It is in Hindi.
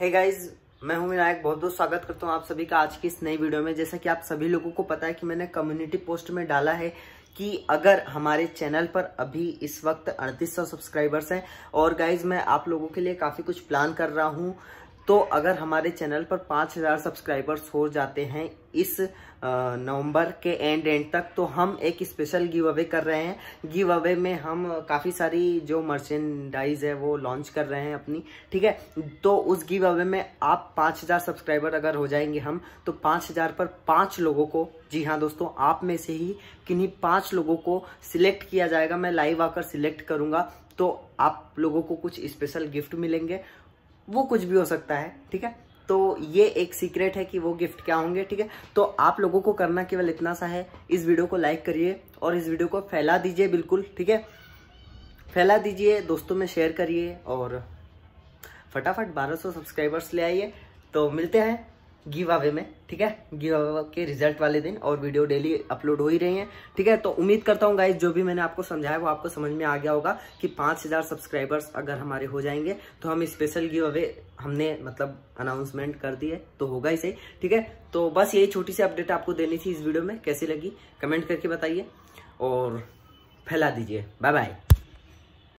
हे गाइज़ मैं हूँ विनायक, बहुत बहुत स्वागत करता हूँ आप सभी का आज की इस नई वीडियो में। जैसा कि आप सभी लोगों को पता है कि मैंने कम्युनिटी पोस्ट में डाला है कि अगर हमारे चैनल पर अभी इस वक्त 3800 सब्सक्राइबर्स हैं, और गाइज़ मैं आप लोगों के लिए काफ़ी कुछ प्लान कर रहा हूँ। तो अगर हमारे चैनल पर 5000 सब्सक्राइबर्स हो जाते हैं इस नवंबर के एंड एंड तक तो हम एक स्पेशल गिव अवे कर रहे हैं। गिव अवे में हम काफ़ी सारी जो मर्चेंडाइज है वो लॉन्च कर रहे हैं अपनी, ठीक है? तो उस गिव अवे में आप 5000 सब्सक्राइबर अगर हो जाएँगे हम तो 5000 पर पाँच लोगों को, जी हाँ दोस्तों, आप में से ही किन्हीं पाँच लोगों को सिलेक्ट किया जाएगा। मैं लाइव आकर सिलेक्ट करूँगा तो आप लोगों को कुछ स्पेशल गिफ्ट मिलेंगे। वो कुछ भी हो सकता है, ठीक है? तो ये एक सीक्रेट है कि वो गिफ्ट क्या होंगे, ठीक है? तो आप लोगों को करना केवल इतना सा है, इस वीडियो को लाइक करिए और इस वीडियो को फैला दीजिए बिल्कुल, ठीक है? फैला दीजिए, दोस्तों में शेयर करिए और फटाफट 1200 सब्सक्राइबर्स ले आइए। तो मिलते हैं। गिव अवे में, ठीक है? गिव अवे के रिज़ल्ट वाले दिन और वीडियो डेली अपलोड हो ही रही है, ठीक है? तो उम्मीद करता हूँ गाइज़ जो भी मैंने आपको समझाया, वो आपको समझ में आ गया होगा कि पाँच हज़ार सब्सक्राइबर्स अगर हमारे हो जाएँगे तो हम स्पेशल गिव अवे हमने मतलब अनाउंसमेंट कर दी है तो होगा ही सही, ठीक है? तो बस यही छोटी सी अपडेट आपको देनी थी इस वीडियो में, कैसी लगी? कमेंट करके बताइए और फैला दीजिए। Bye bye